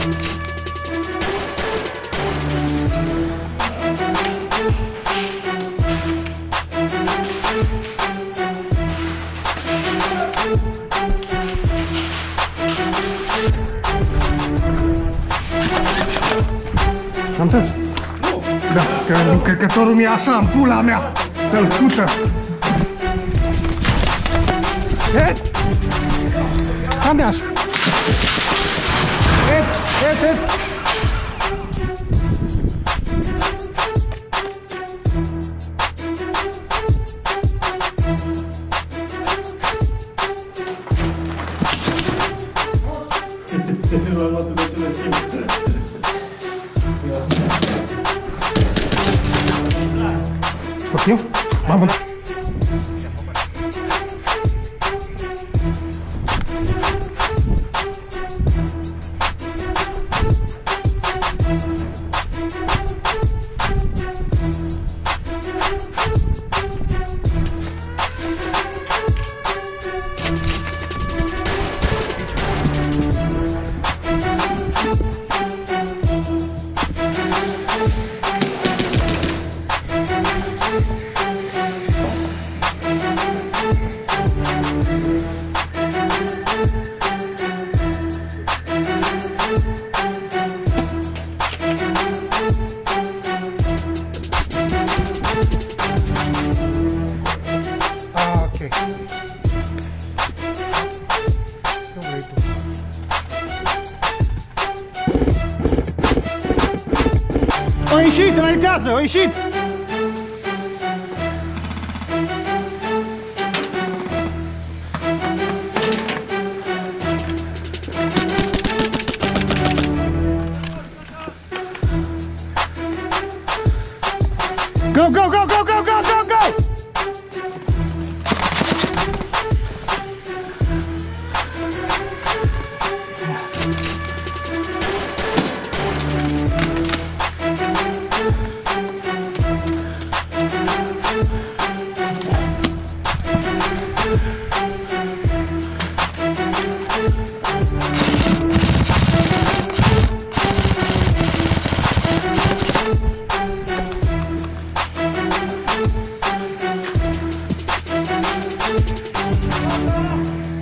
Am tăs? Da, că încărcătorul mi-e așa în pula mea Să-l fută Et! Cam e așa Этот... Работа началась быстро. Попьем? Мама. Ah, ok. Eu leio. Ho ieșit, înaintează! Go, go, go, go, go,